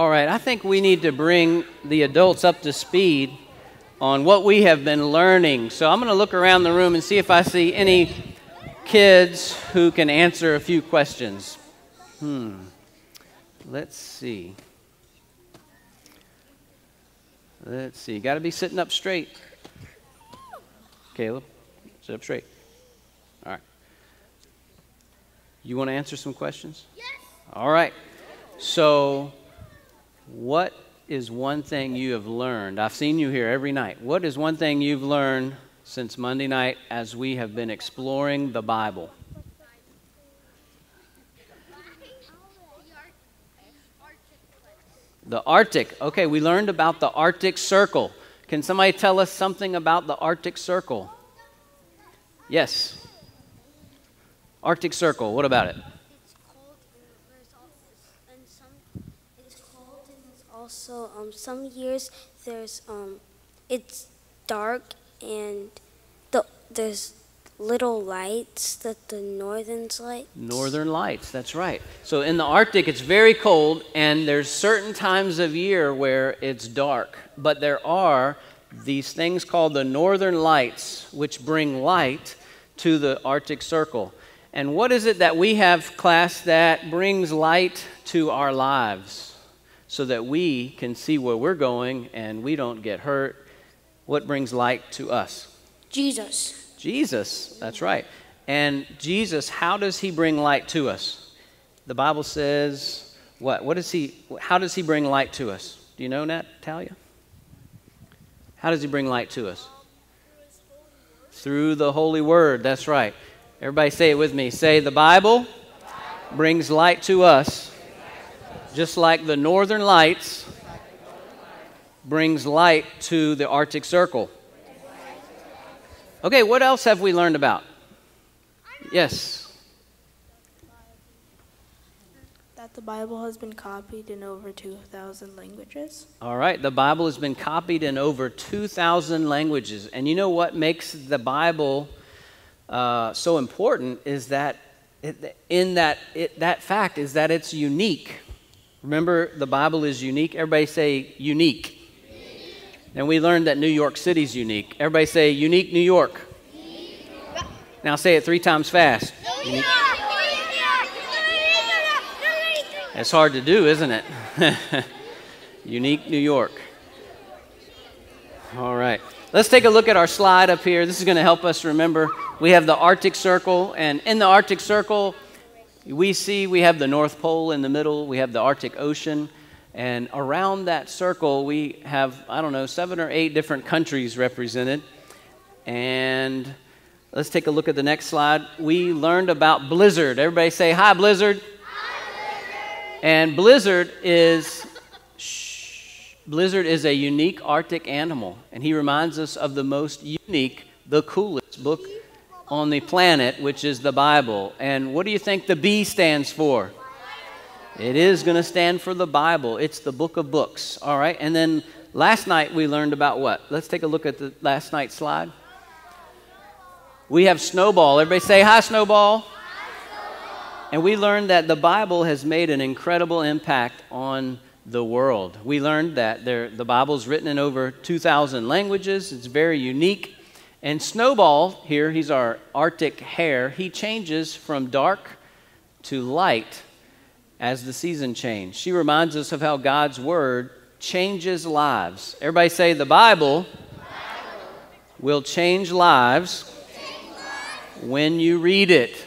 All right, I think we need to bring the adults up to speed on what we have been learning. So I'm going to look around the room and see if I see any kids who can answer a few questions. Hmm. Let's see. Let's see. Got to be sitting up straight. Caleb, sit up straight. All right. You want to answer some questions? Yes. All right. So, what is one thing you have learned? I've seen you here every night. What is one thing you've learned since Monday night as we have been exploring the Bible? The Arctic. Okay, we learned about the Arctic Circle. Can somebody tell us something about the Arctic Circle? Yes. Arctic Circle, what about it? It's cold and there's also, and some it's cold and there's also um, some years there's um it's dark and the there's little lights that the northern's light. Northern lights, that's right. So in the Arctic, it's very cold, and there's certain times of year where it's dark. But there are these things called the northern lights, which bring light to the Arctic Circle. And what is it that we have, class, that brings light to our lives so that we can see where we're going and we don't get hurt? What brings light to us? Jesus. Jesus, that's right. And Jesus, how does he bring light to us? The Bible says, what? What does he, how does he bring light to us? Do you know, Natalia? How does he bring light to us? Through the Holy Word, that's right. Everybody say it with me. Say, the Bible brings light to us, just like the northern lights brings light to the Arctic Circle. Okay, what else have we learned about? Yes. That the Bible has been copied in over 2,000 languages. All right, the Bible has been copied in over 2,000 languages. And you know what makes the Bible uh, so important is that it, in that, it, that fact is that it's unique. Remember, the Bible is unique. Everybody say unique. And we learned that New York City's unique. Everybody say unique New York. Now say it three times fast. Unique. It's hard to do, isn't it? unique New York. All right. Let's take a look at our slide up here. This is going to help us remember. We have the Arctic Circle, and in the Arctic Circle, we see we have the North Pole in the middle, we have the Arctic Ocean, and around that circle, we have, I don't know, seven or eight different countries represented. And let's take a look at the next slide. We learned about Blizzard. Everybody say, Hi, Blizzard. And Blizzard is. Shh, Blizzard is a unique Arctic animal, and he reminds us of the most unique, the coolest book on the planet, which is the Bible. And what do you think the B stands for? It is going to stand for the Bible. It's the book of books. All right. And then last night we learned about what? Let's take a look at the last night's slide. We have Snowball. Everybody say hi, Snowball. And we learned that the Bible has made an incredible impact on the world. We learned that there, the is written in over 2,000 languages. It's very unique. And Snowball, here, he's our Arctic hare, he changes from dark to light as the season change. She reminds us of how God's Word changes lives. Everybody say, the Bible, will change lives, when you read it.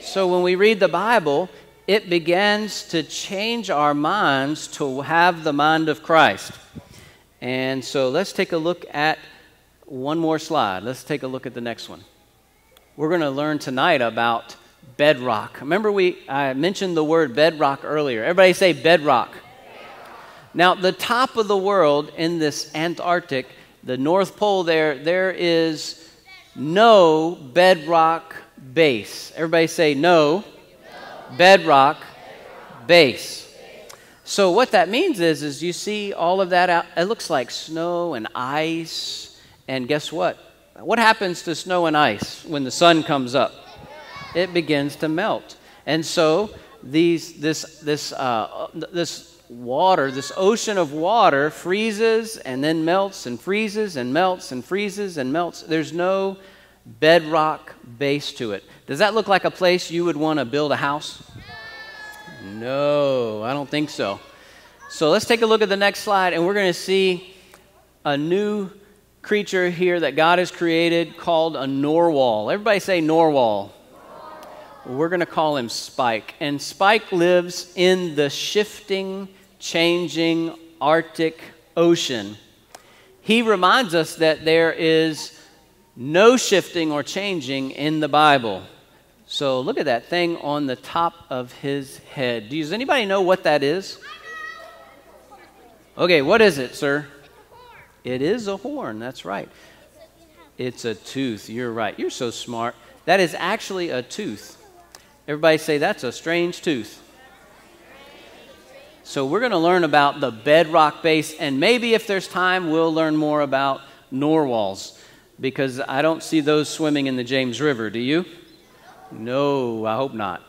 So when we read the Bible, it begins to change our minds to have the mind of Christ. And so let's take a look at one more slide. Let's take a look at the next one. We're going to learn tonight about bedrock. Remember, we I mentioned the word bedrock earlier. Everybody say bedrock. Now, the top of the world in this Antarctic, the North Pole there, there is no bedrock base. Everybody say no, bedrock base. So what that means is, is you see all of that out. It looks like snow and ice. And guess what? What happens to snow and ice when the sun comes up? It begins to melt. And so these, this, this, uh, this water, this ocean of water, freezes and then melts and freezes and melts and freezes and melts. There's no bedrock base to it. Does that look like a place you would want to build a house? No, I don't think so. So let's take a look at the next slide, and we're going to see a new creature here that God has created called a narwhal. Everybody say narwhal. We're going to call him Spike. And Spike lives in the shifting, changing Arctic Ocean. He reminds us that there is no shifting or changing in the Bible. So look at that thing on the top of his head. Does anybody know what that is? Okay, what is it, sir? It is a horn, that's right. It's a tooth. You're right. You're so smart. That is actually a tooth. Everybody say that's a strange tooth. So we're going to learn about the bedrock base, and maybe if there's time, we'll learn more about narwhals because I don't see those swimming in the James River. Do you? No, I hope not.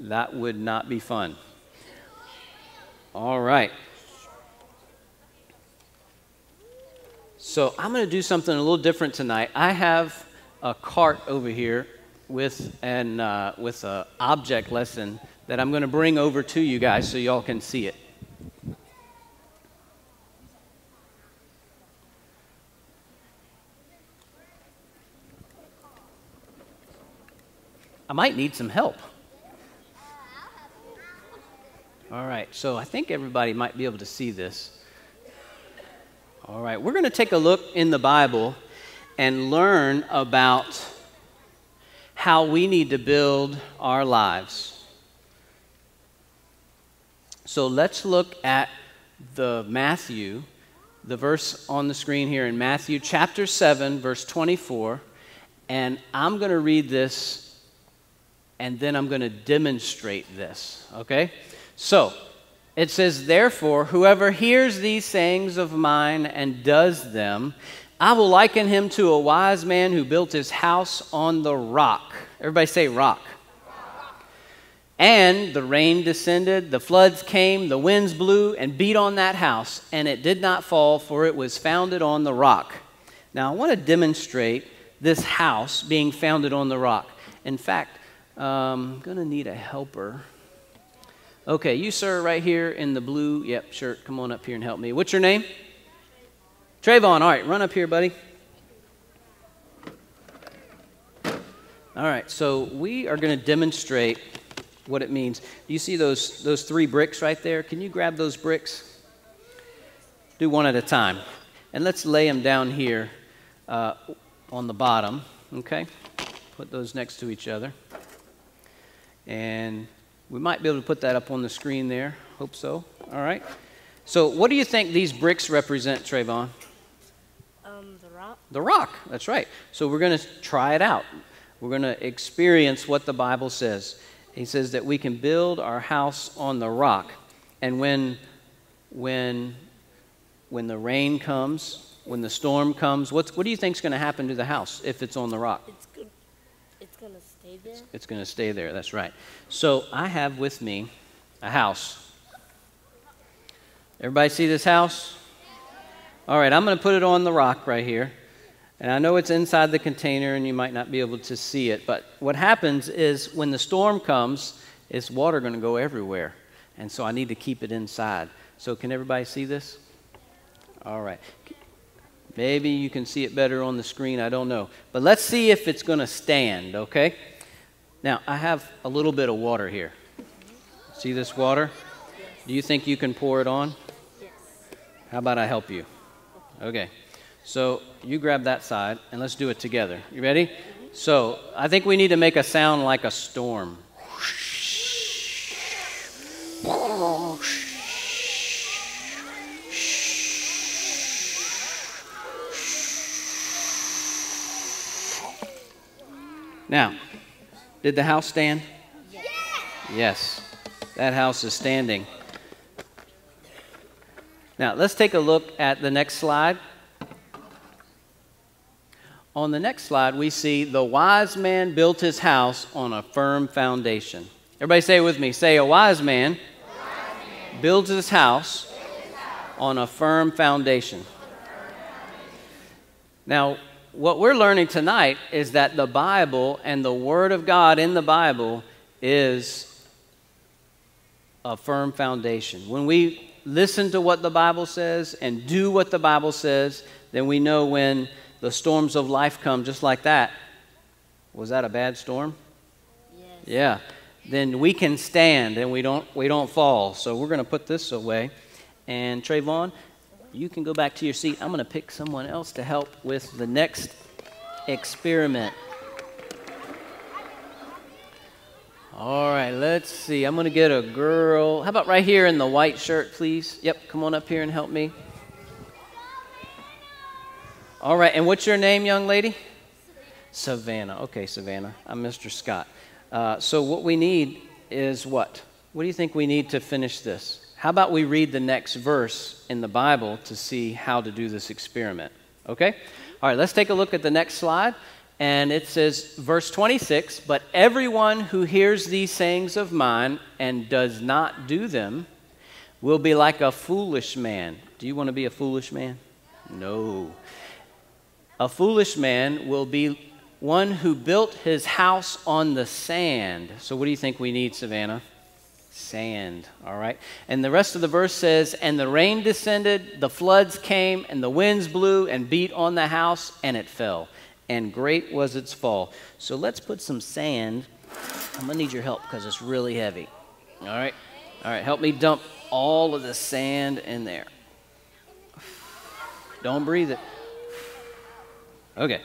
That would not be fun. All right. So I'm going to do something a little different tonight. I have a cart over here with an uh, with an object lesson that I'm going to bring over to you guys so y'all can see it. I might need some help. All right, so I think everybody might be able to see this. All right, we're going to take a look in the Bible and learn about how we need to build our lives. So let's look at the Matthew, the verse on the screen here in Matthew chapter 7, verse 24. And I'm going to read this and then I'm going to demonstrate this, okay? So, it says, Therefore, whoever hears these sayings of mine and does them, I will liken him to a wise man who built his house on the rock. Everybody say rock. And the rain descended, the floods came, the winds blew and beat on that house, and it did not fall, for it was founded on the rock. Now, I want to demonstrate this house being founded on the rock. In fact, um, I'm going to need a helper. Okay, you, sir, right here in the blue, yep, shirt, come on up here and help me. What's your name? Trayvon, all right, run up here, buddy. All right, so we are going to demonstrate what it means. You see those, those three bricks right there? Can you grab those bricks? Do one at a time. And let's lay them down here uh, on the bottom, okay? Put those next to each other. And we might be able to put that up on the screen there. Hope so. All right. So, what do you think these bricks represent, Trayvon? Um, the rock. The rock. That's right. So, we're going to try it out. We're going to experience what the Bible says. He says that we can build our house on the rock. And when, when, when the rain comes, when the storm comes, what's, what do you think is going to happen to the house if it's on the rock? It's good. It's going to stay there. It's going to stay there. That's right. So I have with me a house. Everybody see this house? All right, I'm going to put it on the rock right here. And I know it's inside the container and you might not be able to see it, but what happens is when the storm comes, it's water going to go everywhere. And so I need to keep it inside. So can everybody see this? All right. Maybe you can see it better on the screen, I don't know. But let's see if it's going to stand, okay? Now, I have a little bit of water here. See this water? Do you think you can pour it on? Yes. How about I help you? Okay. So you grab that side and let's do it together. You ready? So I think we need to make a sound like a storm. Now, did the house stand? Yes. Yes. That house is standing. Now, let's take a look at the next slide. On the next slide, we see the wise man built his house on a firm foundation. Everybody say it with me. Say, a wise man, wise man. builds his house on a firm foundation. Now, what we're learning tonight is that the Bible and the Word of God in the Bible is a firm foundation. When we listen to what the Bible says and do what the Bible says, then we know when the storms of life come just like that. Was that a bad storm? Yes. Yeah. Then we can stand and we don't we don't fall. So we're going to put this away. And Trayvon, you can go back to your seat. I'm going to pick someone else to help with the next experiment. All right, let's see. I'm going to get a girl. How about right here in the white shirt, please? Yep, come on up here and help me. All right, and what's your name, young lady? Savannah. Okay, Savannah. I'm Mr. Scott. Uh, so, what we need is what? What do you think we need to finish this? How about we read the next verse in the Bible to see how to do this experiment? Okay? All right, let's take a look at the next slide. And it says, verse 26 But everyone who hears these sayings of mine and does not do them will be like a foolish man. Do you want to be a foolish man? No. A foolish man will be one who built his house on the sand. So, what do you think we need, Savannah? Sand, all right? And the rest of the verse says, And the rain descended, the floods came, and the winds blew and beat on the house, and it fell. And great was its fall. So, let's put some sand. I'm gonna need your help because it's really heavy. All right? All right, help me dump all of the sand in there. Don't breathe it. Okay.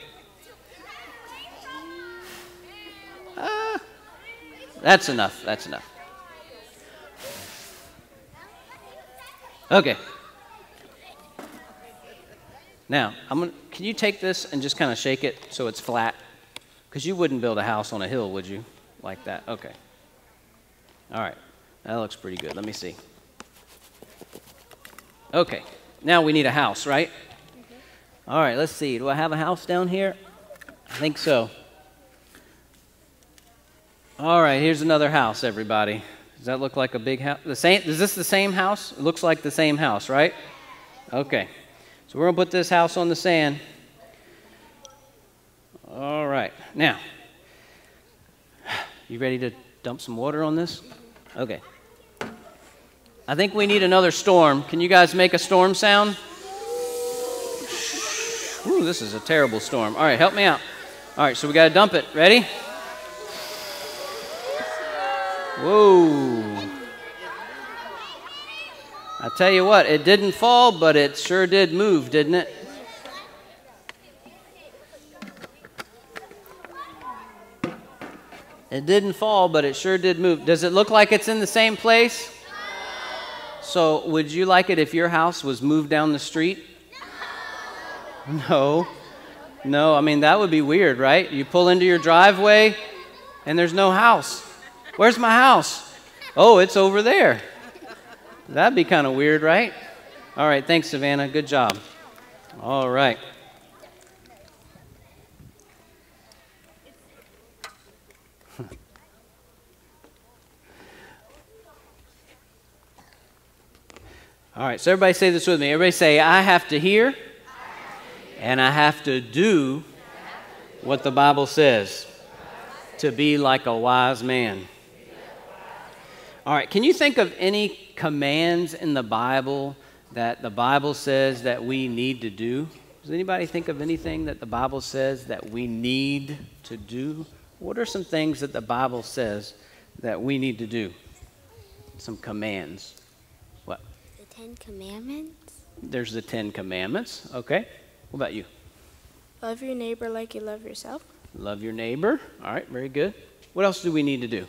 Ah, that's enough. That's enough. Okay. Now, I'm gonna, can you take this and just kind of shake it so it's flat? Because you wouldn't build a house on a hill, would you? Like that? Okay. All right. That looks pretty good. Let me see. Okay. Now we need a house, right? Mm-hmm. All right, let's see. Do I have a house down here? I think so. All right, here's another house, everybody. Does that look like a big house? The same, is this the same house? It looks like the same house, right? Okay. So we're going to put this house on the sand. All right. Now, you ready to dump some water on this? Okay. I think we need another storm. Can you guys make a storm sound? Ooh, this is a terrible storm. All right, help me out. All right, so we got to dump it. Ready? Whoa. I tell you what, it didn't fall, but it sure did move, didn't it? It didn't fall, but it sure did move. Does it look like it's in the same place? So, would you like it if your house was moved down the street? No. No, I mean, that would be weird, right? You pull into your driveway and there's no house. Where's my house? Oh, it's over there. That'd be kind of weird, right? All right, thanks, Savannah. Good job. All right. All right, so everybody say this with me. Everybody say, I have to hear and I have to do what the Bible says to be like a wise man. All right, can you think of any commands in the Bible that the Bible says that we need to do? Does anybody think of anything that the Bible says that we need to do? What are some things that the Bible says that we need to do? Some commands. What? The Ten Commandments? There's the Ten Commandments. Okay. What about you? Love your neighbor like you love yourself. Love your neighbor. All right, very good. What else do we need to do?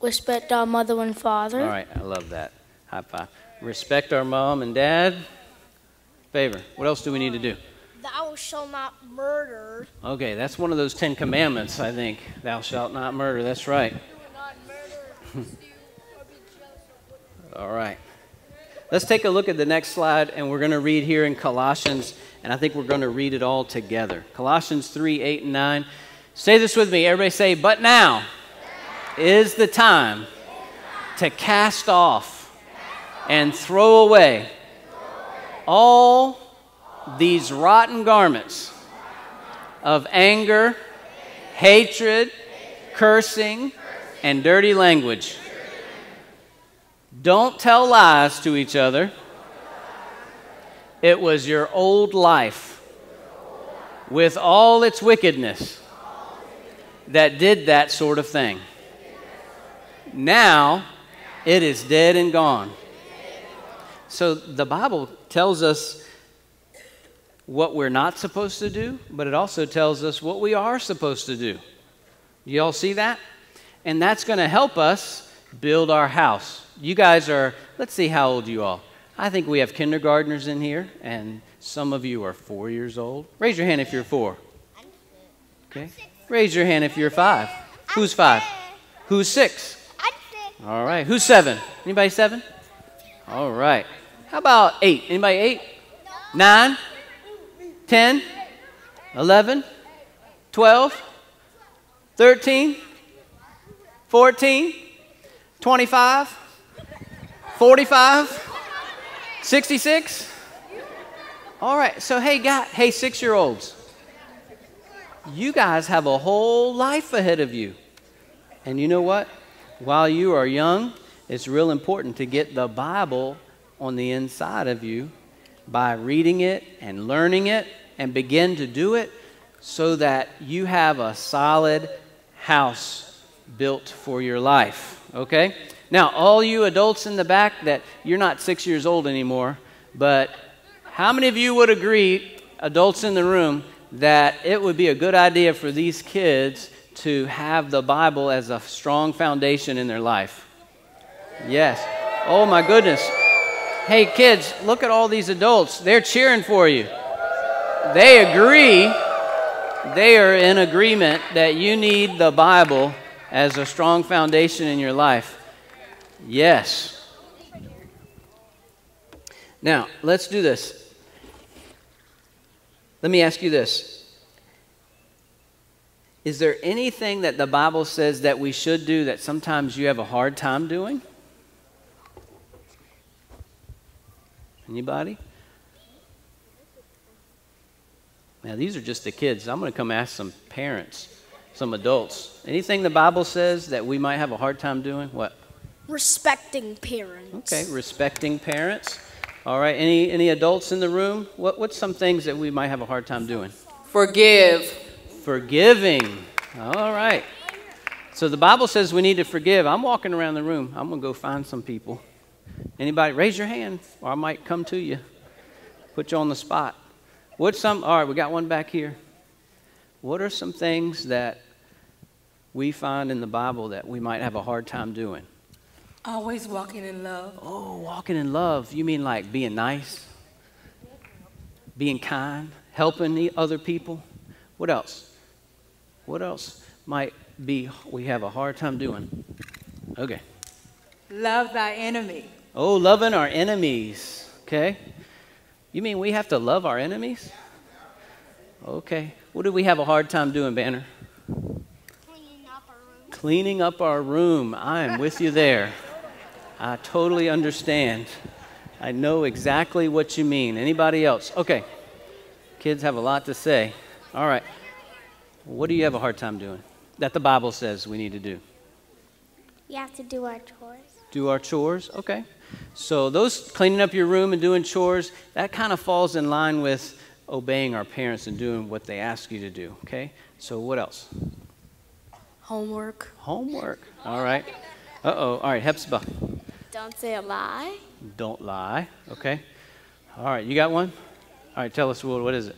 Respect our mother and father. All right, I love that. High five. Respect our mom and dad. Favor. What else do we need to do? Thou shalt not murder. Okay, that's one of those Ten Commandments, I think. Thou shalt not murder. That's right. All right. Let's take a look at the next slide, and we're going to read here in Colossians, and I think we're going to read it all together. Colossians 3 8 and 9. Say this with me. Everybody say, but now. Is the time to cast off and throw away all these rotten garments of anger, hatred, cursing, and dirty language. Don't tell lies to each other. It was your old life with all its wickedness that did that sort of thing. Now it is dead and gone. So the Bible tells us what we're not supposed to do, but it also tells us what we are supposed to do. You all see that? And that's going to help us build our house. You guys are, let's see how old you all. I think we have kindergartners in here, and some of you are four years old. Raise your hand if you're four. Okay. Raise your hand if you're five. Who's five? Who's six? All right. Who's seven? Anybody seven? All right. How about eight? Anybody eight? Nine? Ten? Eleven? Twelve? Thirteen? Fourteen? Twenty-five? Forty-five? Sixty-six? All right. So hey, guy, hey, six-year-olds, you guys have a whole life ahead of you, and you know what? While you are young, it's real important to get the Bible on the inside of you by reading it and learning it and begin to do it so that you have a solid house built for your life. Okay? Now, all you adults in the back that you're not six years old anymore, but how many of you would agree, adults in the room, that it would be a good idea for these kids to have the Bible as a strong foundation in their life? Yes. Oh my goodness. Hey kids, look at all these adults. They're cheering for you. They agree. They are in agreement that you need the Bible as a strong foundation in your life. Yes. Now, let's do this. Let me ask you this. Is there anything that the Bible says that we should do that sometimes you have a hard time doing? Anybody? Now, these are just the kids. I'm going to come ask some parents, some adults. Anything the Bible says that we might have a hard time doing? What? Respecting parents. Okay, respecting parents. All right, any, any adults in the room? What, what's some things that we might have a hard time doing? Forgive. Forgiving. All right. So the Bible says we need to forgive. I'm walking around the room. I'm going to go find some people. Anybody, raise your hand, or I might come to you. Put you on the spot. What's some, all right, we got one back here. What are some things that we find in the Bible that we might have a hard time doing? Always walking in love. Oh, walking in love. You mean like being nice? Being kind? Helping the other people? What else? What else might be we have a hard time doing? Okay. Love thy enemy. Oh, loving our enemies. Okay. You mean we have to love our enemies? Okay. What do we have a hard time doing, Banner? Cleaning up our room. Cleaning up our room. I am with you there. I totally understand. I know exactly what you mean. Anybody else? Okay. Kids have a lot to say. All right. What do you have a hard time doing that the Bible says we need to do? We have to do our chores. Do our chores? Okay. So, those cleaning up your room and doing chores, that kind of falls in line with obeying our parents and doing what they ask you to do. Okay. So, what else? Homework. Homework. All right. Uh oh. All right. Hepzibah. Don't say a lie. Don't lie. Okay. All right. You got one? All right. Tell us, Will. What is it?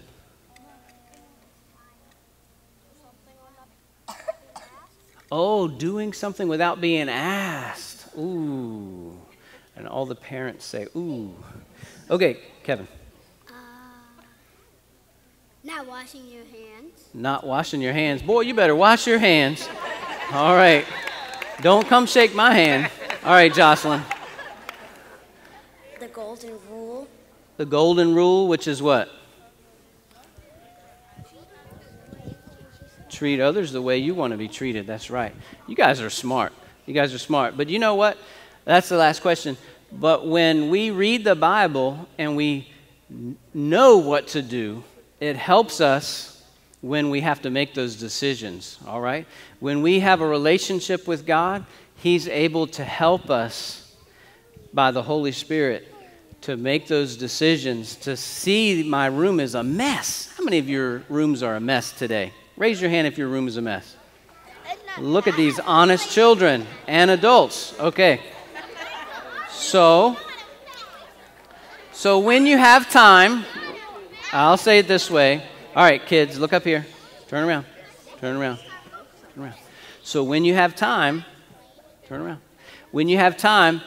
Oh, doing something without being asked. Ooh. And all the parents say, ooh. Okay, Kevin. Uh, not washing your hands. Not washing your hands. Boy, you better wash your hands. All right. Don't come shake my hand. All right, Jocelyn. The golden rule. The golden rule, which is what? Treat others the way you want to be treated. That's right. You guys are smart. You guys are smart. But you know what? That's the last question. But when we read the Bible and we know what to do, it helps us when we have to make those decisions, all right? When we have a relationship with God, He's able to help us by the Holy Spirit to make those decisions, to see my room is a mess. How many of your rooms are a mess today? Raise your hand if your room is a mess. Look at these honest children and adults. Okay. So, so when you have time, I'll say it this way. All right, kids, look up here. Turn around. Turn around. Turn around. So when you have time, turn around. When you have time,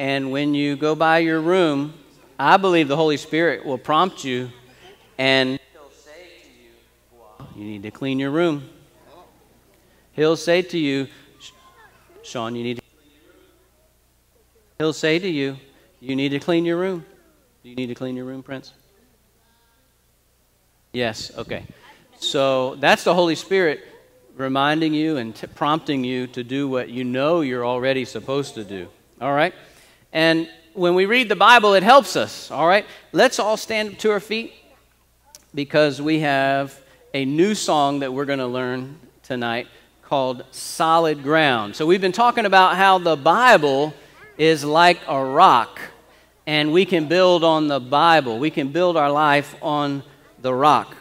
and when you go by your room, I believe the Holy Spirit will prompt you and He'll say to you, You need to clean your room. He'll say to you, Sean, you need to clean your room. He'll say to you, You need to clean your room. Do you need to clean your room, Prince? Yes, okay. So that's the Holy Spirit reminding you and prompting you to do what you know you're already supposed to do. All right? And when we read the Bible, it helps us, all right? Let's all stand up to our feet because we have a new song that we're going to learn tonight called Solid Ground. So we've been talking about how the Bible is like a rock, and we can build on the Bible. We can build our life on the rock.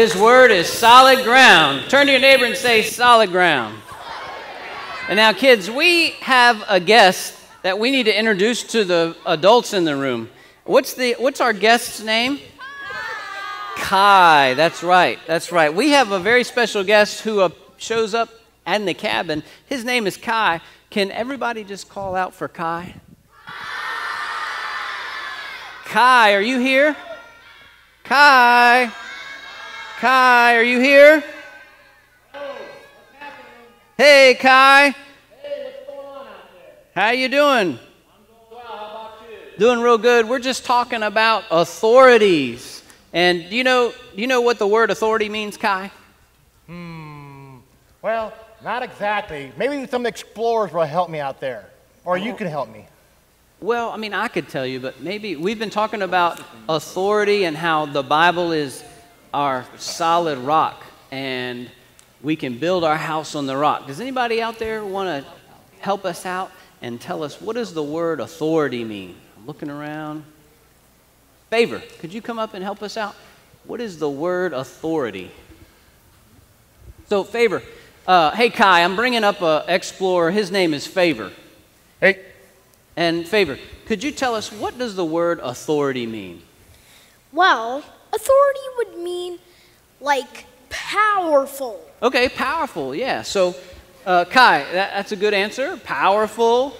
His word is solid ground. Turn to your neighbor and say, solid ground. And now, kids, we have a guest that we need to introduce to the adults in the room. What's, the, what's our guest's name? Kai. That's right. That's right. We have a very special guest who uh, shows up in the cabin. His name is Kai. Can everybody just call out for Kai? Kai, are you here? Kai. Kai, are you here? Hey, Kai. Hey, what's going on out there? How you doing? I'm doing well. How about you? Doing real good. We're just talking about authorities. And do you know do you know what the word authority means, Kai? Hmm. Well, not exactly. Maybe some explorers will help me out there. Or you can help me. Well, I mean, I could tell you, but maybe we've been talking about authority and how the Bible is our solid rock and we can build our house on the rock. Does anybody out there want to help us out and tell us what does the word authority mean? I'm looking around. Favor, could you come up and help us out? What is the word authority? So, Favor, uh, hey Kai, I'm bringing up an explorer. His name is Favor. Hey, And Favor, could you tell us what does the word authority mean? Well, authority would mean like powerful. Okay, powerful, yeah. So, uh, Kai, that, that's a good answer. Powerful.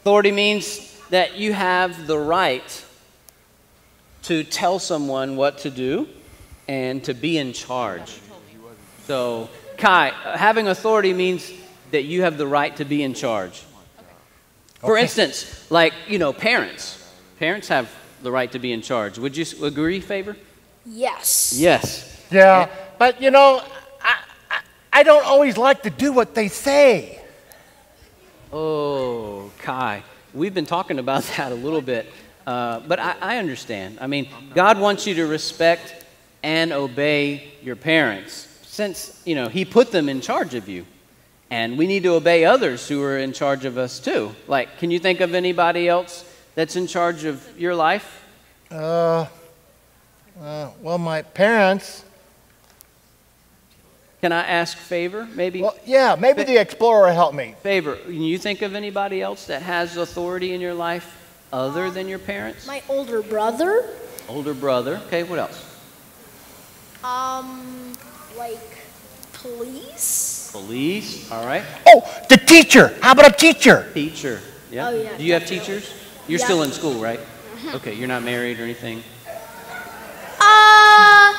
Authority means that you have the right to tell someone what to do and to be in charge. So, Kai, uh, having authority means that you have the right to be in charge. For instance, like, you know, parents. Parents have the right to be in charge. Would you agree, Favor? Yes. Yes. yeah, but you know, I, I, I don't always like to do what they say. Oh, Kai, we've been talking about that a little bit, uh, but I, I understand. I mean, God wants you to respect and obey your parents since, you know, He put them in charge of you. And we need to obey others who are in charge of us too. Like, can you think of anybody else that's in charge of your life? Uh, uh, well, my parents. Can I ask favor? Maybe Well, yeah, maybe the explorer will help me. favor. Can you think of anybody else that has authority in your life other than your parents? My older brother, Older brother. Okay, what else? um, like police. Police. All right. Oh, the teacher. How about a teacher? Teacher. Yeah. Oh, yeah, Do you have teachers? You're Yeah. still in school, right? Okay. You're not married or anything. Uh,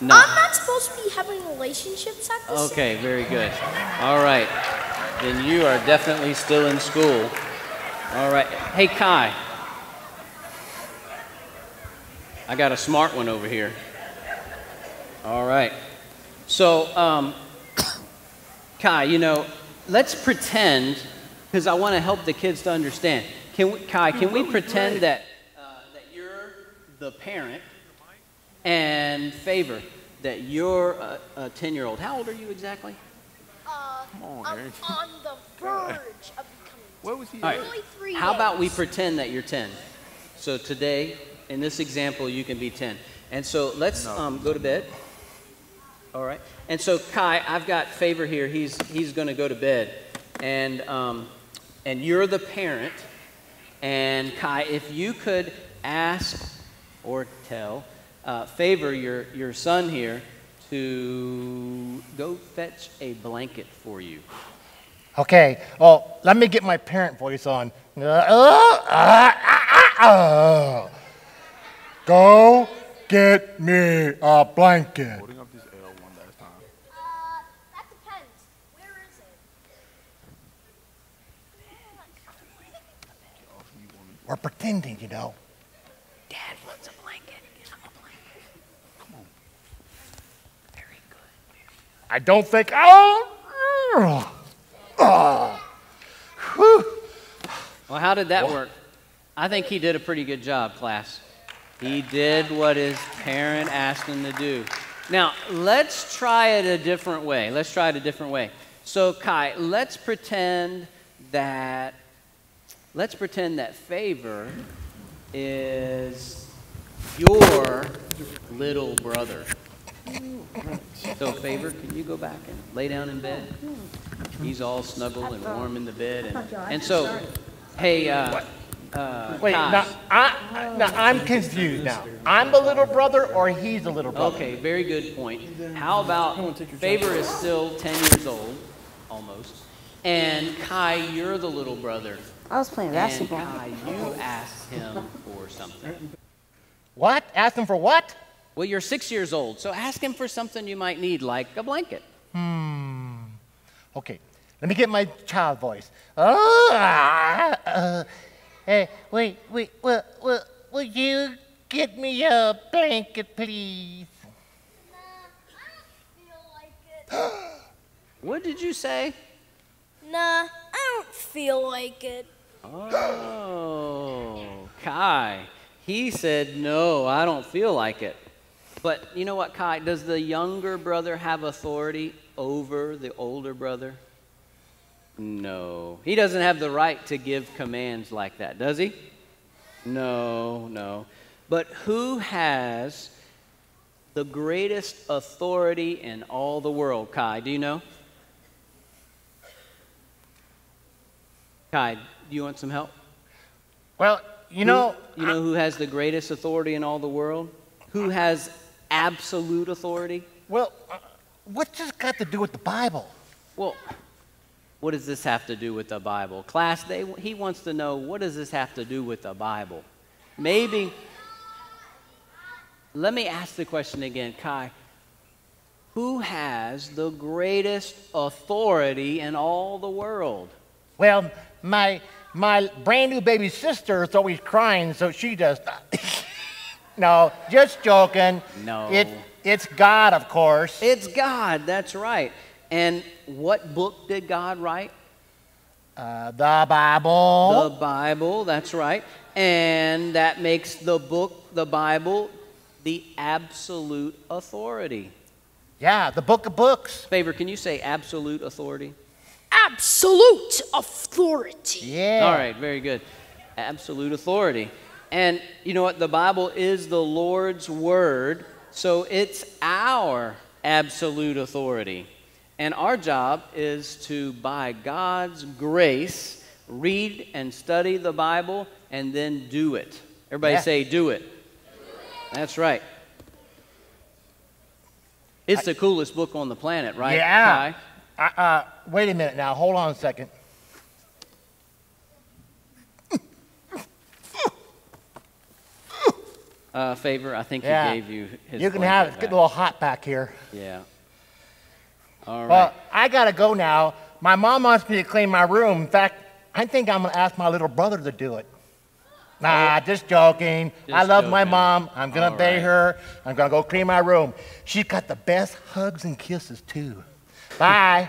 No. I'm not supposed to be having relationships at this. Okay. Very good. All right. Then you are definitely still in school. All right. Hey, Kai. I got a smart one over here. All right. So, um, Kai, you know, let's pretend, because I want to help the kids to understand. Can we, Kai, can we pretend that, uh, that you're the parent and favor that you're a 10 year old? How old are you exactly? Uh, I'm on the verge of becoming. What was he? All right. Only three How about we pretend that you're 10? So today, in this example, you can be 10. And so let's um, go to bed. All right. And so Kai, I've got favor here. He's he's going to go to bed, and um, and you're the parent. And Kai, if you could ask or tell uh, favor your your son here to go fetch a blanket for you. Okay, well, let me get my parent voice on. Uh, uh, uh, uh, uh. Go get me a blanket. Holding up this L one last time. Uh, that depends. Where is it? We're pretending, you know. Dad wants a blanket. Get him a blanket. Come on. Very good. I don't think. Oh! Oh! Whew. Well, how did that work? I think he did a pretty good job, class. He did what his parent asked him to do. Now, let's try it a different way. Let's try it a different way. So, Kai, let's pretend that let's pretend that favor is your little brother. So, favor, can you go back and lay down in bed? He's all snuggled and warm in the bed, and, and so, hey, uh, uh, Wait, now, I, now I'm confused now. I'm the little brother or he's the little brother? Okay, very good point. How about Favor is still 10 years old, almost, and Kai, you're the little brother. I was playing And basketball. Kai, you asked him for something. What? Ask him for what? Well, you're six years old, so ask him for something you might need, like a blanket. Hmm. Okay, let me get my child voice. Oh, ah, uh, hey, wait, wait, will, will, will you get me a blanket, please? Nah, I don't like it. what did you say? Nah, I don't feel like it. Oh, Kai. He said, No, I don't feel like it. But you know what, Kai? Does the younger brother have authority over the older brother? No. He doesn't have the right to give commands like that, does he? No, no. But who has the greatest authority in all the world, Kai? Do you know? Kai, do you want some help? Well, you know, Who- you know who has the greatest authority in all the world? Who has absolute authority? well, uh, what's this got to do with the Bible? Well, what does this have to do with the Bible? Class, they, he wants to know what does this have to do with the Bible? Maybe, let me ask the question again, Kai. Who has the greatest authority in all the world? Well, my my brand new baby sister is always crying, so she does not. no, just joking. No. It, it's God, of course. It's God, that's right. And what book did God write? Uh, the Bible. The Bible, that's right. And that makes the book, the Bible, the absolute authority. yeah, the book of books. Favor, can you say absolute authority? Absolute authority. Yeah. All right, very good. Absolute authority. And you know what? The Bible is the Lord's word, so it's our absolute authority. And our job is to, by God's grace, read and study the Bible and then do it. Everybody Yeah. say, do it. That's right. It's the coolest book on the planet, right? Yeah. Kai? Uh, uh, wait a minute now. Hold on a second. Uh, favor, I think Yeah. he gave you his you can have it. Back. getting a little hot back here. Yeah. All right. Well, I gotta go now. My mom wants me to clean my room. In fact, I think I'm gonna ask my little brother to do it. Nah, just joking. I Just love my mom. I'm gonna obey right. her. I'm gonna go clean my room. She's got the best hugs and kisses too. Bye.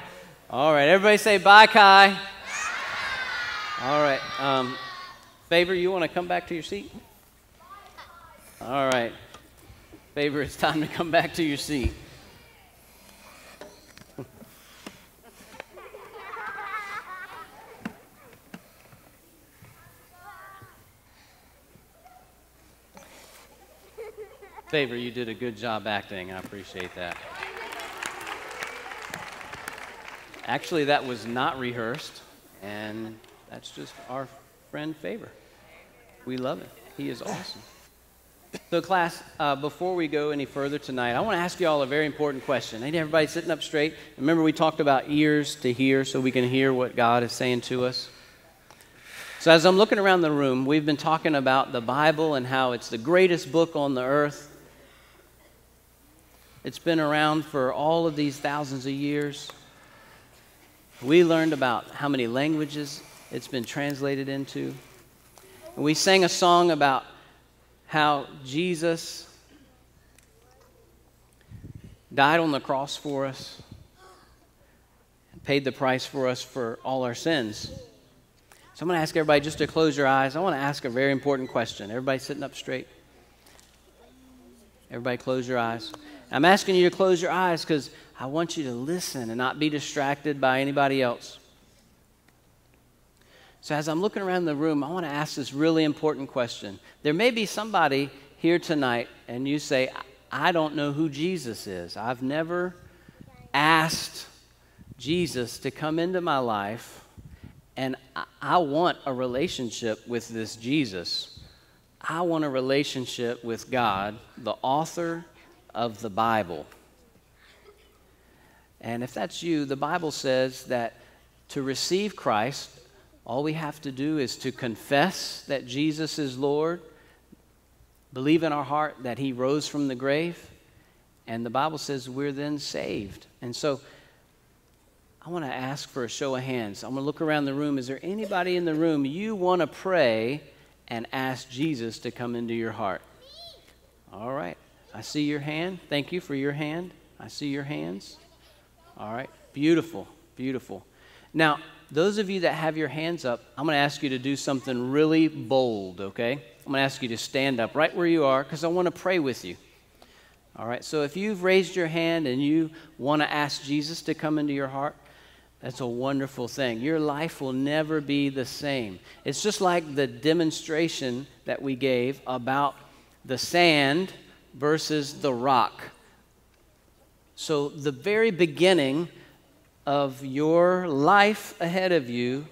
All right. Everybody say bye, Kai. All right. Um, Favor, you want to come back to your seat? All right. Favor, it's time to come back to your seat. Favor, you did a good job acting. I appreciate that. Actually, that was not rehearsed, and that's just our friend Favor. We love him. He is awesome. So, class, uh, before we go any further tonight, I want to ask you all a very important question. Need everybody sitting up straight. Remember, we talked about ears to hear so we can hear what God is saying to us. So, as I'm looking around the room, we've been talking about the Bible and how it's the greatest book on the earth. It's been around for all of these thousands of years. We learned about how many languages it's been translated into. And we sang a song about how Jesus died on the cross for us and paid the price for us for all our sins. So I'm going to ask everybody just to close your eyes. I want to ask a very important question. Everybody sitting up straight. Everybody close your eyes. I'm asking you to close your eyes because I want you to listen and not be distracted by anybody else. So, as I'm looking around the room, I want to ask this really important question. There may be somebody here tonight, and you say, I don't know who Jesus is. I've never asked Jesus to come into my life, and I, want a relationship with this Jesus. I want a relationship with God, the author of the Bible. And if that's you, the Bible says that to receive Christ, all we have to do is to confess that Jesus is Lord, believe in our heart that he rose from the grave, and the Bible says we're then saved. And so I want to ask for a show of hands. I'm going to look around the room. Is there anybody in the room you want to pray and ask Jesus to come into your heart? All right. I see your hand. Thank you for your hand. I see your hands. All right. Beautiful. Beautiful. Now, those of you that have your hands up, I'm going to ask you to do something really bold, okay? I'm going to ask you to stand up right where you are because I want to pray with you. All right, so if you've raised your hand and you want to ask Jesus to come into your heart, that's a wonderful thing. Your life will never be the same. It's just like the demonstration that we gave about the sand versus the rock. So, the very beginning of your life ahead of you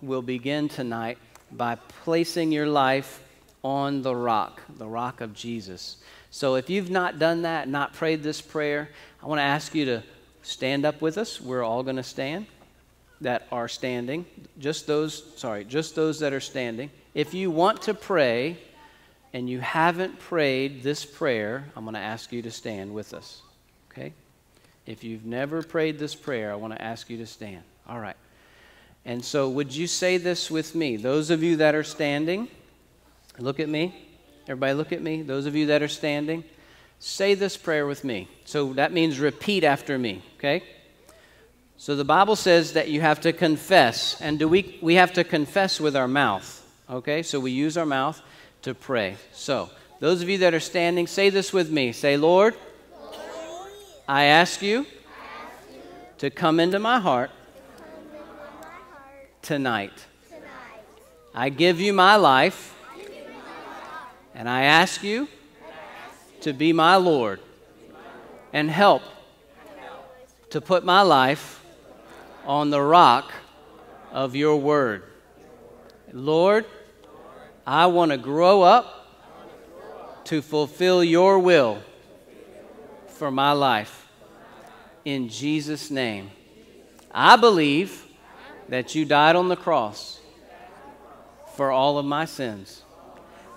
will begin tonight by placing your life on the rock, the rock of Jesus. So if you've not done that, not prayed this prayer, I want to ask you to stand up with us. We're all going to stand that are standing. Just those, sorry, just those that are standing. If you want to pray and you haven't prayed this prayer, I'm going to ask you to stand with us. Okay? If you've never prayed this prayer, I want to ask you to stand. All right. And so, would you say this with me? Those of you that are standing, look at me. Everybody, look at me. Those of you that are standing, say this prayer with me. So, that means repeat after me, okay? So, the Bible says that you have to confess. And do we, we have to confess with our mouth, okay? So, we use our mouth to pray. So, those of you that are standing, say this with me. Say, Lord, I ask you to come into my heart tonight. I give you my life, and I ask you to be my Lord and help to put my life on the rock of your word. Lord, I want to grow up to fulfill your will for my life. In Jesus' name. I believe that you died on the cross for all of my sins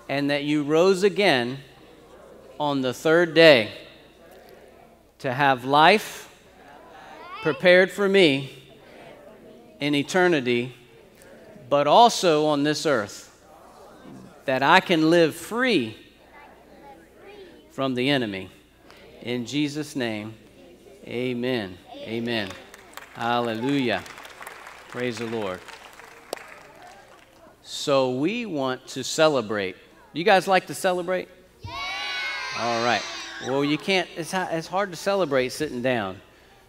and that you rose again on the third day to have life prepared for me in eternity, but also on this earth, that I can live free from the enemy. In Jesus' name, amen. Amen. Hallelujah. Praise the Lord. So we want to celebrate. You guys like to celebrate? Yeah. All right. Well, you can't, it's, it's hard to celebrate sitting down.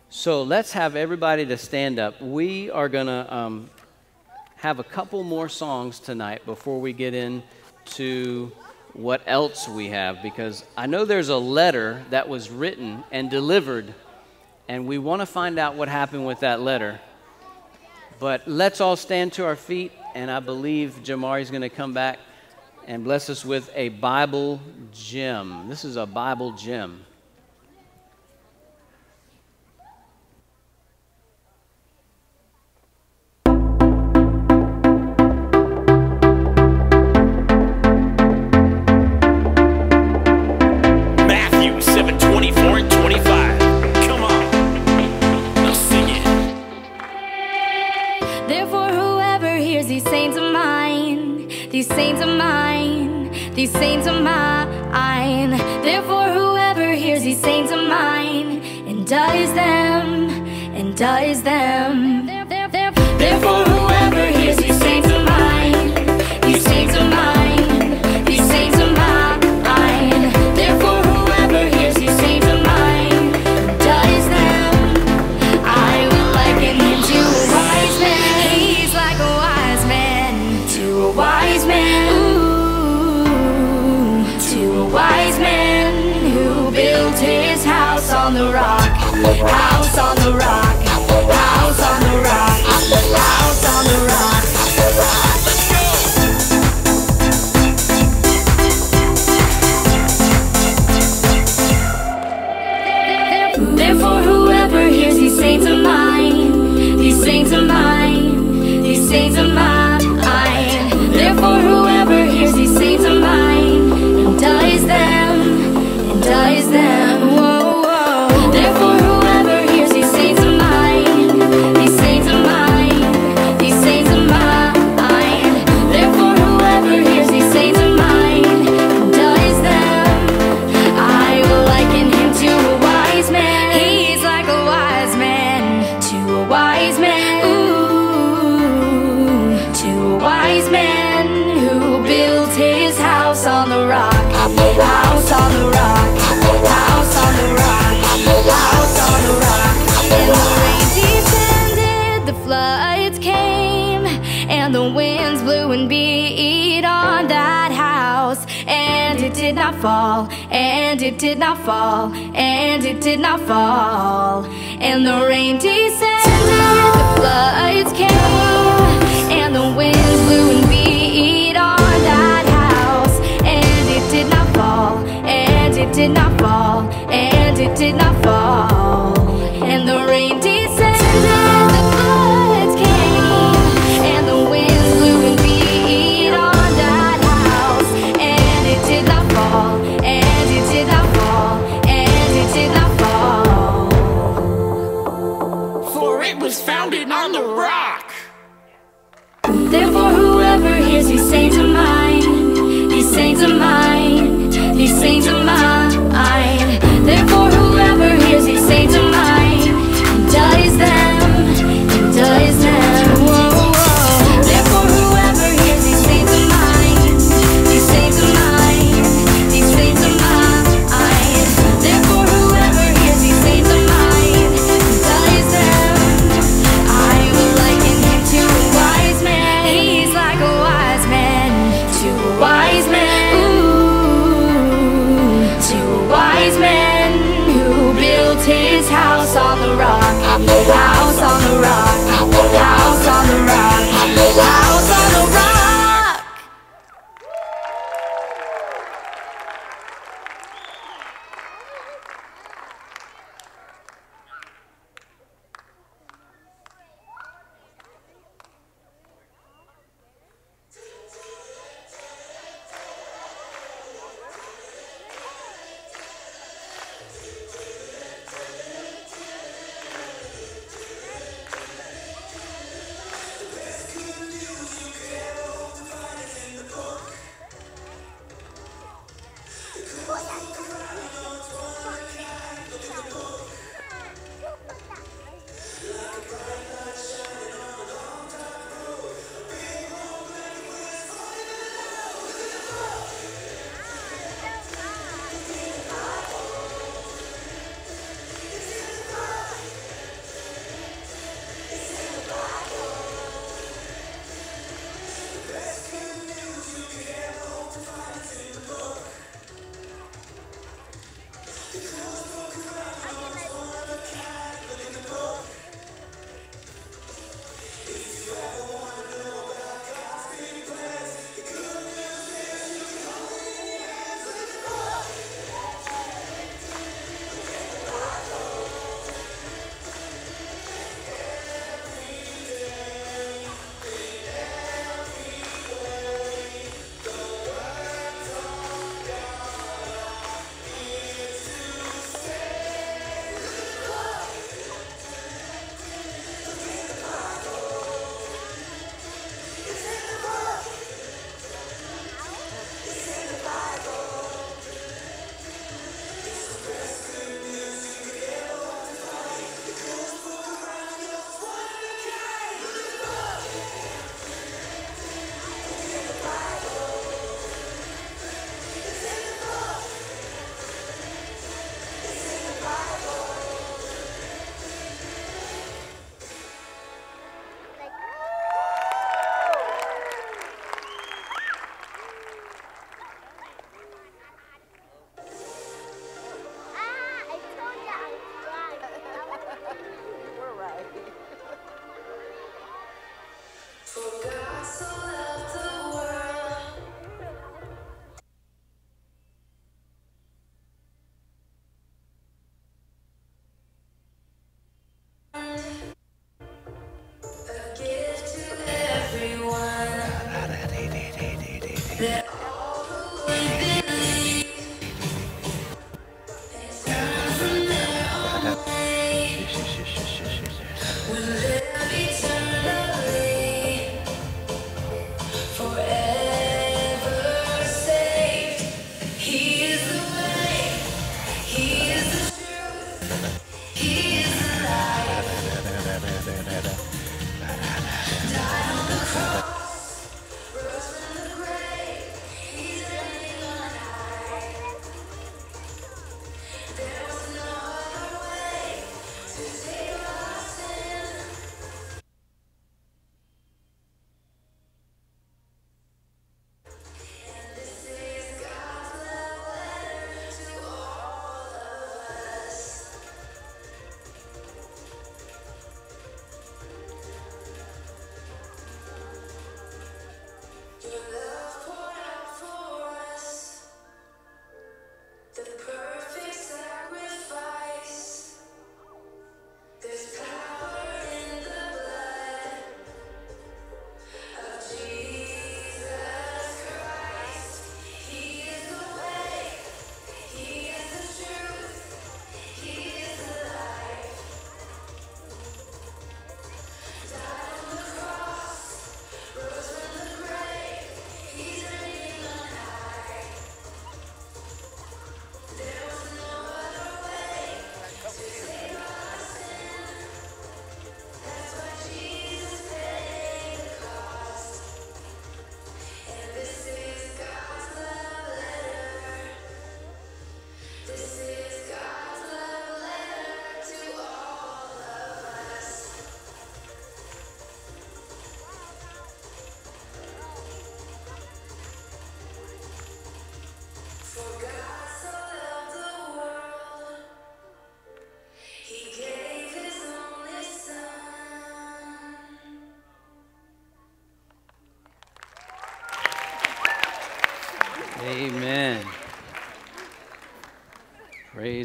So let's have everybody to stand up. We are going to um, have a couple more songs tonight before we get into what else we have because I know there's a letter that was written and delivered, and we want to find out what happened with that letter. But let's all stand to our feet, and I believe Jamari's going to come back and bless us with a Bible gem. This is a Bible gem. Saints of mine, these saints of mine. Therefore, whoever hears these saints of mine and does them, and does them. Therefore, House on the rock.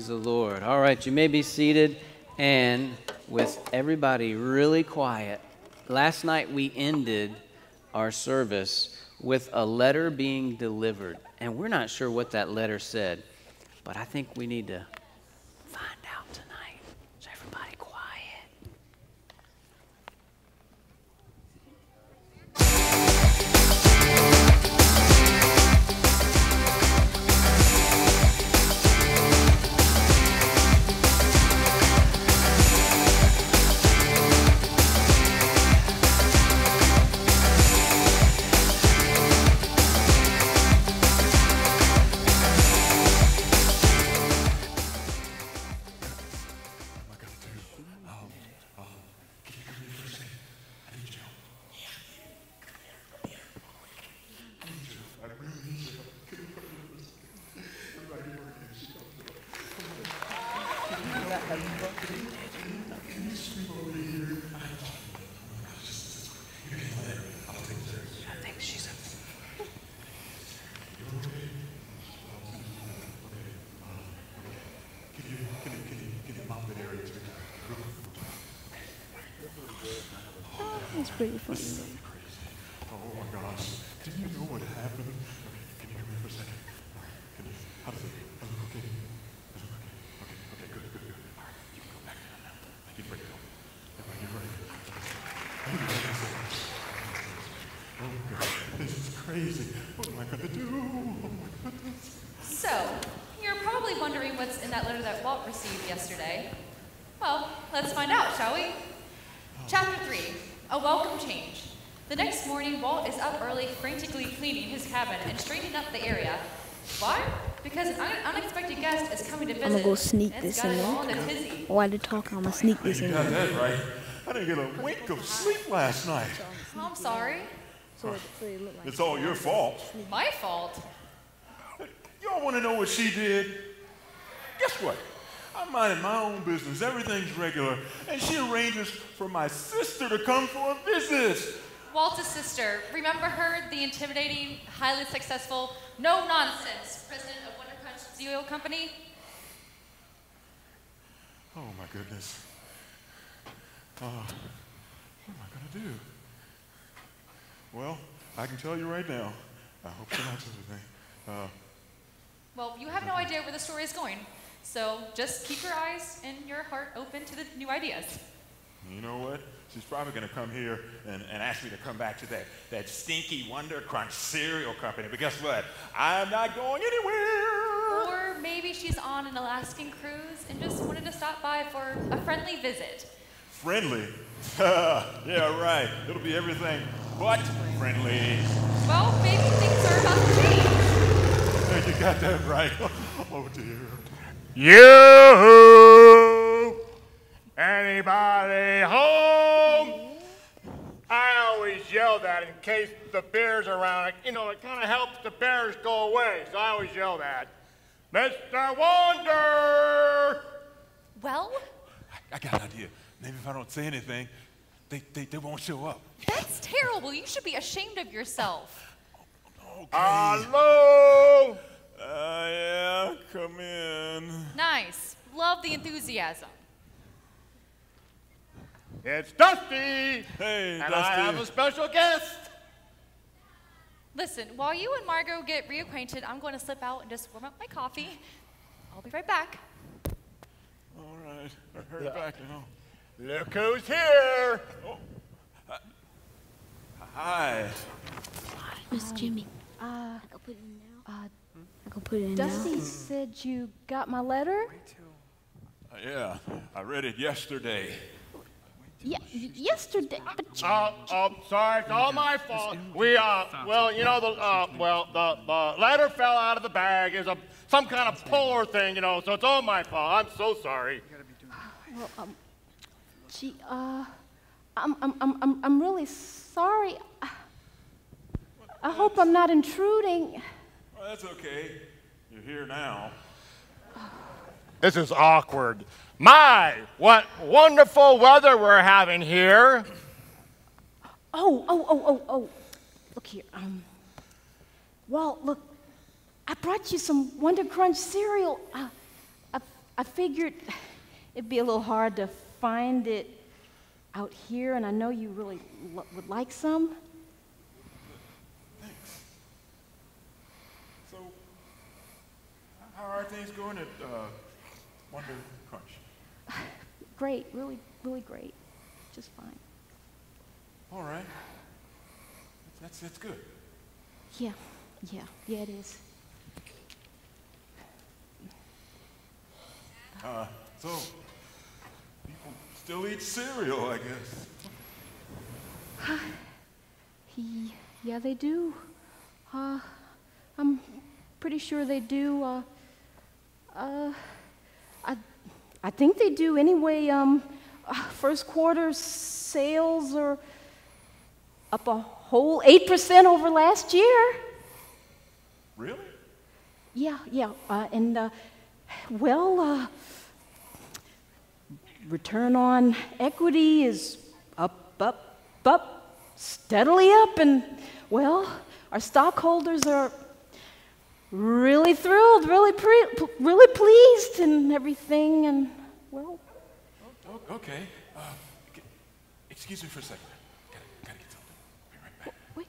Praise the Lord. All right, you may be seated and with everybody really quiet. Last night we ended our service with a letter being delivered, and we're not sure what that letter said, but I think we need to That's pretty funny. Oh my gosh. Do you know what happened? Can you come here for a second? Can you, how does it, does it look okay? Does it look okay? Okay, okay, good, good, good. All right, you can go back down now. Get ready to go. Everybody get ready. Thank you, Jesus. Oh God, this is crazy. What am I gonna do? Oh my goodness. So, you're probably wondering what's in that letter that Walt received yesterday. Well, let's find out, shall we? Chapter 3 A Welcome Change. The next morning, Walt is up early, frantically cleaning his cabin and straightening up the area. Why? Because an un- unexpected guest is coming to visit. I'm gonna go sneak this in it all there. While they talk, I'm gonna sneak this in got there. that right. I didn't get a wink of sleep last night. Oh, I'm sorry. It's all your fault. My fault. Y'all want to know what she did? Guess what? I'm minding my own business. Everything's regular. And she arranges for my sister to come for a visit. Walt's sister. Remember her, the intimidating, highly successful, no nonsense president of Wonder Crunch Cereal Company? Oh my goodness. Uh, what am I going to do? Well, I can tell you right now. I hope she likes everything. Uh, Well, you have no idea where the story is going. So just keep your eyes and your heart open to the new ideas. you know what? She's probably going to come here and, and ask me to come back to that, that stinky Wonder Crunch cereal company. But guess what? I'm not going anywhere. Or maybe she's on an Alaskan cruise and just wanted to stop by for a friendly visit. Friendly? yeah, right. It'll be everything but friendly. Well, maybe things are about to change. You got that right. Oh dear. You! Anybody home? I always yell that in case the bear's are around. You know, it kind of helps the bears go away, so I always yell that. Mr. Wonder! Well, I got an idea. Maybe if I don't say anything, they, they, they won't show up. that's terrible. You should be ashamed of yourself. Hello? Uh, yeah, come in. Nice. Love the enthusiasm. It's Dusty! Hey, and Dusty. I have a special guest. Listen, while you and Margot get reacquainted, I'm going to slip out and just warm up my coffee. I'll be right back. All right. I heard back, you know. Look who's here! Hi. Hi, Miss Jimmy. Uh, I can put it in now. uh, I can put it in Dusty now. said you got my letter? Uh, yeah, I read it yesterday. Yeah, yesterday. But you, Oh, oh, sorry, it's all my fault. We, uh, well, you know, the, uh, well, the, the letter fell out of the bag. It's a, some kind of polar thing, you know, so it's all my fault. I'm so sorry. well, um, gee, uh, I'm, I'm, I'm, I'm, I'm really sorry. I, I hope I'm not intruding. Well, that's okay. You're here now. This is awkward. My, what wonderful weather we're having here. Oh, oh, oh, oh, oh. Look here. Um, Walt, look. I brought you some Wonder Crunch cereal. I, I, I figured it'd be a little hard to find it out here, and I know you really lo- would like some. Thanks. So, how are things going at uh, Wonder Crunch? Great, really, really great. Just fine. All right. That's, that's good. Yeah, yeah, yeah, it is. Uh, so, people still eat cereal, I guess. He, yeah, they do. Uh, I'm pretty sure they do. Uh, uh, I think they do anyway. Um, first quarter sales are up a whole 8% over last year. Really? Yeah, yeah. Uh, and, uh, well, uh, return on equity is up, up, up, steadily up. And, well, our stockholders are really thrilled, really, pre- really pleased and everything. And, well, O- okay. Uh, excuse me for a second. Gotta, gotta get something. Be right back. wait.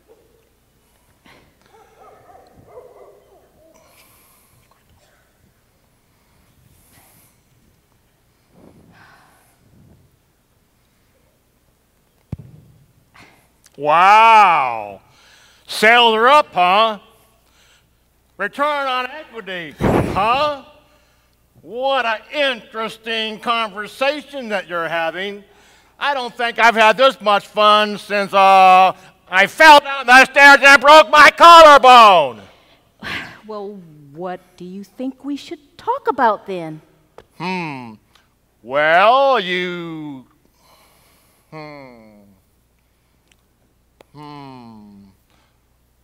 Wow. Sales are up, huh? Return on equity, huh? What an interesting conversation that you're having. I don't think I've had this much fun since uh, I fell down the stairs and broke my collarbone. Well, what do you think we should talk about then? Hmm. Well, you. Hmm. Hmm.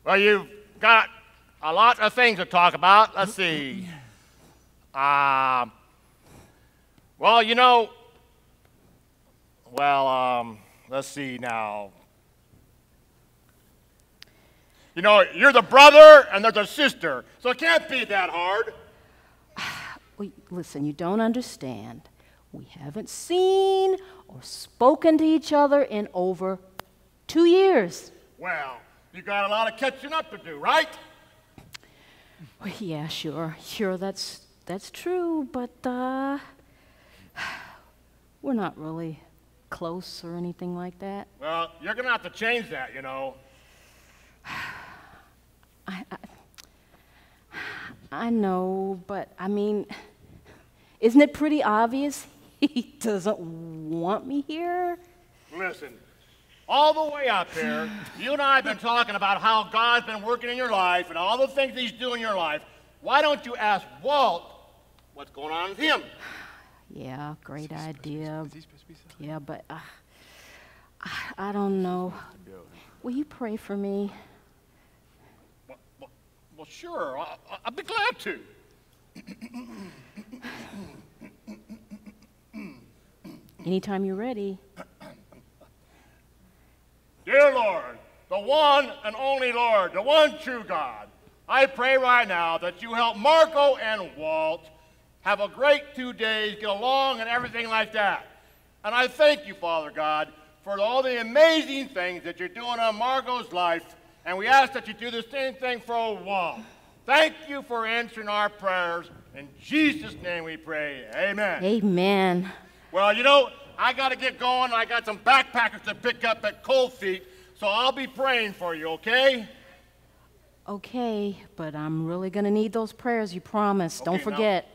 Well, you've got a lot of things to talk about. Let's see. Uh, well, you know. Well, um, let's see now. You know, you're the brother and there's a sister, so it can't be that hard. Wait, listen, you don't understand. We haven't seen or spoken to each other in over two years. Well, you got a lot of catching up to do, right? Well, yeah, sure, sure, that's that's true, but uh, we're not really close or anything like that. Well, you're gonna have to change that, you know. I, I, I know, but I mean, isn't it pretty obvious he doesn't want me here? Listen, all the way up here, you and I have been talking about how God's been working in your life and all the things He's doing in your life. Why don't you ask Walt what's going on with him? Yeah, great idea. Yeah, but uh, I, I don't know. Will you pray for me? Well, well, well sure, I, I- I'll be glad to. Anytime you're ready. Dear Lord, the one and only Lord, the one true God, I pray right now that you help Margot and Walt have a great two days, get along, and everything like that. And I thank you, Father God, for all the amazing things that you're doing on Margot's life, and we ask that you do the same thing for Walt. Thank you for answering our prayers. In Jesus' name we pray. Amen. Amen. Well, you know, I got to get going. I got some backpackers to pick up at Cold Feet, so I'll be praying for you, okay? Okay, but I'm really going to need those prayers you promised. Don't Okay, now- forget.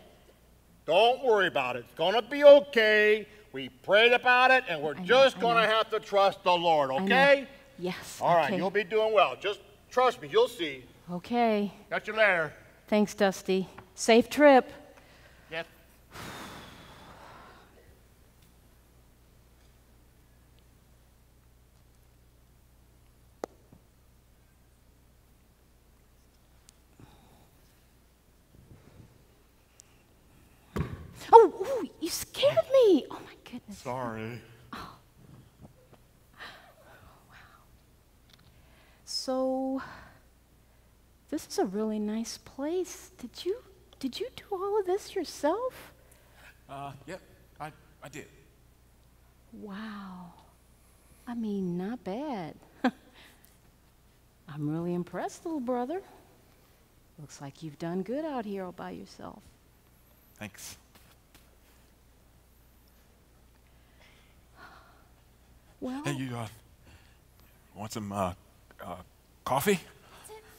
Don't worry about it. It's going to be okay. We prayed about it, and we're know, just going to have to trust the Lord, okay? Yes. All right, okay. you'll be doing well. Just trust me, you'll see. Okay. Got you later. Thanks, Dusty. Safe trip. Oh, ooh, you scared me. Oh, my goodness. Sorry. Oh, wow. So, This is a really nice place. Did you did you do all of this yourself? Uh, yep, I, I did. Wow. I mean, not bad. I'm really impressed, little brother. Looks like you've done good out here all by yourself. Thanks. Well, Hey, you, uh, want some, uh, uh, coffee?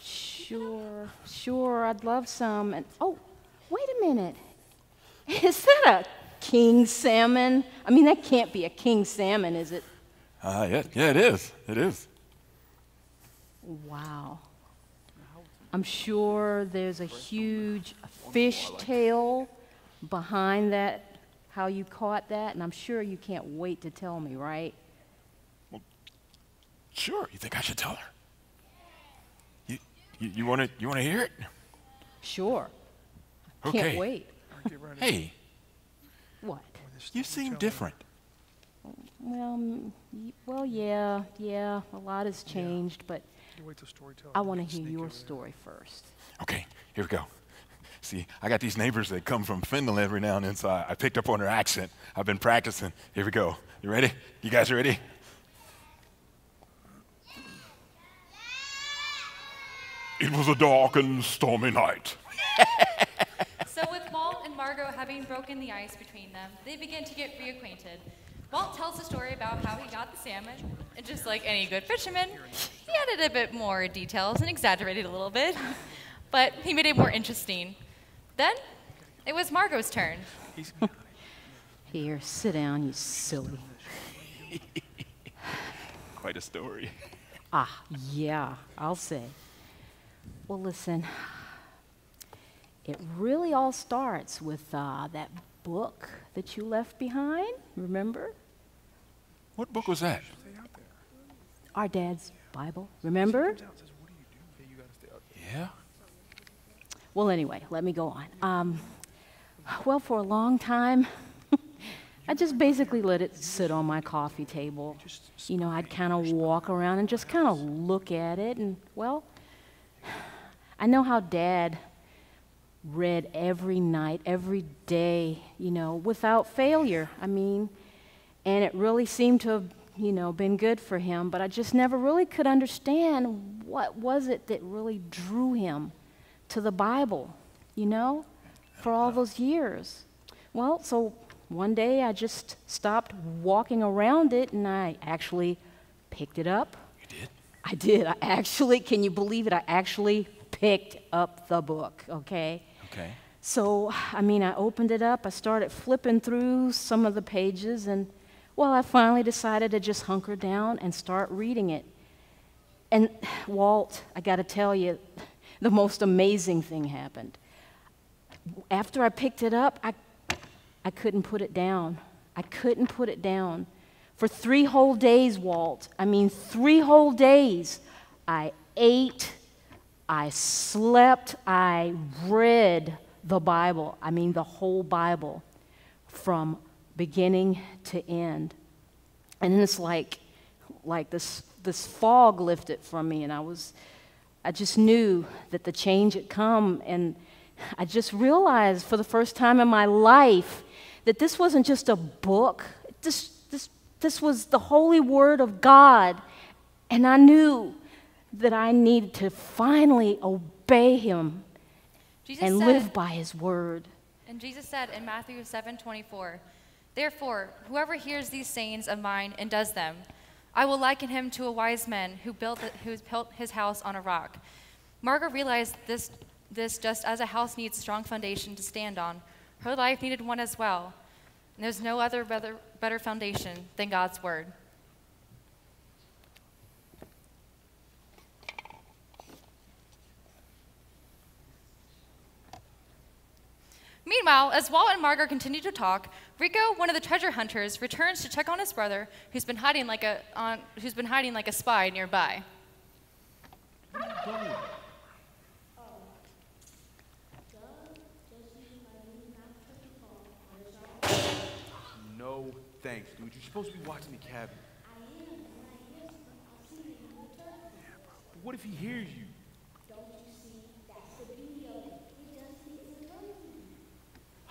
sure, sure, I'd love some. And oh, wait a minute. Is that a king salmon? I mean, that can't be a king salmon, is it? Uh, yeah, yeah, it is. It is. Wow. I'm sure there's a huge fish tale behind that, how you caught that, and I'm sure you can't wait to tell me, right? Sure. You think I should tell her? You, you, you want to, you want to hear it? Sure. I Okay. Can't wait. Hey, What? you seem different. Well, mm, well, yeah, yeah, a lot has changed, but I want to hear your story first. Okay, here we go. See, I got these neighbors that come from Finland every now and then, so I, I picked up on their accent. I've been practicing. Here we go. You ready? You guys ready? It was a dark and stormy night. So, with Walt and Margot having broken the ice between them, they begin to get reacquainted. Walt tells the story about how he got the salmon, and just like any good fisherman, he added a bit more details and exaggerated a little bit, but he made it more interesting. Then, it was Margot's turn. Here, sit down, you silly. Quite a story. Ah, yeah, I'll say. Well, listen, it really all starts with uh, that book that you left behind, remember? What book was that? Our dad's Bible, remember? Yeah? Well, anyway, let me go on. Um, well, for a long time, I just basically let it sit on my coffee table. You know, I'd kind of walk around and just kind of look at it, and well, I know how Dad read every night, every day, you know, without failure. I mean, and it really seemed to have, you know, been good for him, but I just never really could understand what was it that really drew him to the Bible, you know, for all those years. Well, so one day I just stopped walking around it and I actually picked it up. You did? I did. I actually, can you believe it? I actually picked up the book, okay? Okay. So, I mean, I opened it up, I started flipping through some of the pages, and well, I finally decided to just hunker down and start reading it. And Walt, I got to tell you, the most amazing thing happened. After I picked it up, I, I couldn't put it down. I couldn't put it down. For three whole days, Walt, I mean, three whole days, I ate, I slept, I read the Bible. I mean, the whole Bible from beginning to end. And it's like, like this, this fog lifted from me, and I was, I just knew that the change had come, and I just realized for the first time in my life that this wasn't just a book. This, this, this was the holy word of God, and I knew that I needed to finally obey Him Jesus and said, live by His word. And Jesus said in Matthew 7:24, "Therefore, whoever hears these sayings of mine and does them, I will liken him to a wise man who built who built his house on a rock." Margaret realized this this just as a house needs a strong foundation to stand on. Her life needed one as well. And there's no other better, better foundation than God's word. Meanwhile, as Walt and Margaret continue to talk, Rico, one of the treasure hunters, returns to check on his brother, who's been hiding like a on, who's been hiding like a spy nearby. No thanks, dude. You're supposed to be watching the cabin. But what if he hears you?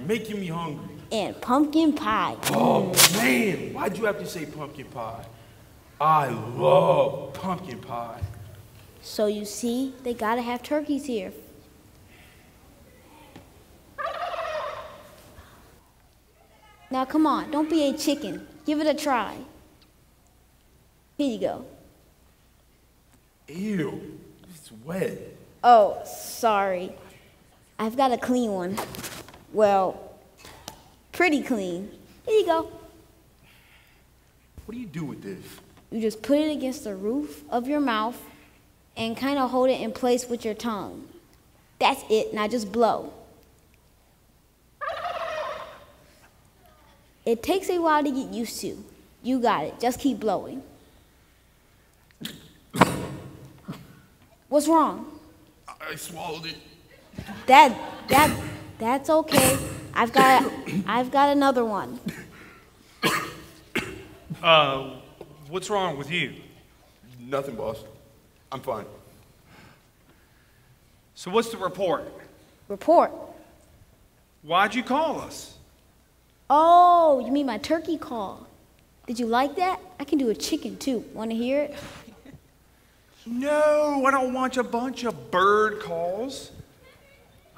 You're making me hungry. and pumpkin pie. Oh, man. Why'd you have to say pumpkin pie? I love pumpkin pie. So you see, they gotta have turkeys here. Now come on, don't be a chicken. Give it a try. Here you go. Ew. It's wet. Oh, sorry. I've got a clean one. Well, pretty clean. Here you go. What do you do with this? You just put it against the roof of your mouth and kind of hold it in place with your tongue. That's it. Now just blow. It takes a while to get used to. You got it. Just keep blowing. What's wrong? I swallowed it. That that that's okay. I've got I've got another one. Uh, what's wrong with you? Nothing, boss. I'm fine. So what's the report? Report. Why'd you call us? Oh, you mean my turkey call? Did you like that? I can do a chicken too. Want to hear it? No, I don't want a bunch of bird calls.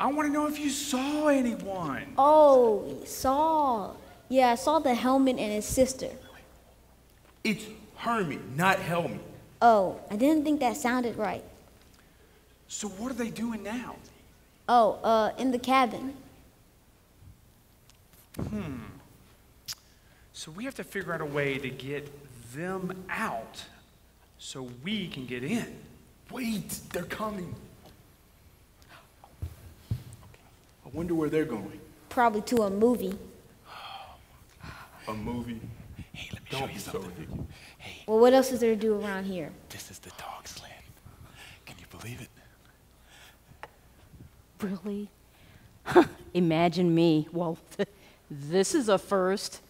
I want to know if you saw anyone. Oh, saw. Yeah, I saw the helmet and his sister. It's Hermie, not Helmy. Oh, I didn't think that sounded right. So what are they doing now? Oh, uh, in the cabin. Hmm. So we have to figure out a way to get them out so we can get in. Wait, they're coming. I wonder where they're going. Probably to a movie. A movie? Hey, let me Don't show you something. So ridiculous. Well, what else is there to do around here? This is the dog sled. Can you believe it? Really? Imagine me. Well, this is a first.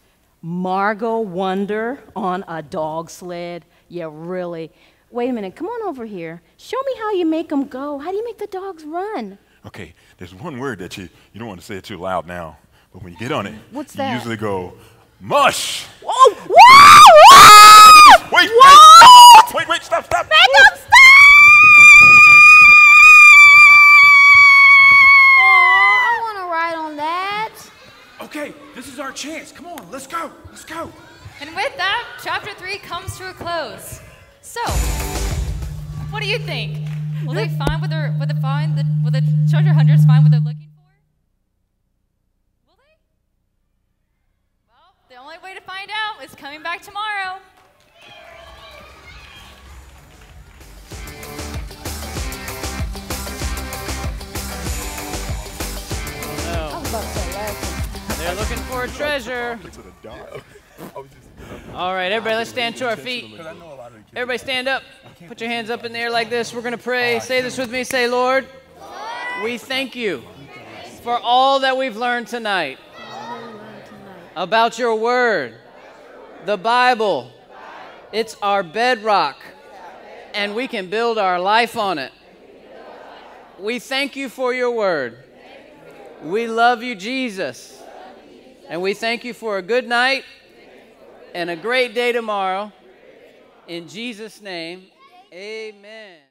Margot Wonder on a dog sled. Yeah, really. Wait a minute. Come on over here. Show me how you make them go. How do you make the dogs run? Okay, there's one word that you, you don't want to say it too loud now, but when you get on it, What's you that? usually go, mush! Oh, whoa! Wait, Whoa! wait, wait, wait, stop, stop! Make them stop! Oh, I want to ride on that. Okay, this is our chance. Come on, let's go. Let's go. And with that, chapter three comes to a close. So, what do you think? Will they find what they're, will they find the, will the treasure hunters find what they're looking for? Will they? Well, the only way to find out is coming back tomorrow. No. They're looking for a treasure. All right, everybody, let's stand to our feet. Everybody, stand up. Put your hands up in the air like this. We're going to pray. Say this with me. Say, Lord, we thank you for all that we've learned tonight about your word, the Bible. It's our bedrock, and we can build our life on it. We thank you for your word. We love you, Jesus. And we thank you for a good night and a great day tomorrow. In Jesus' name, amen.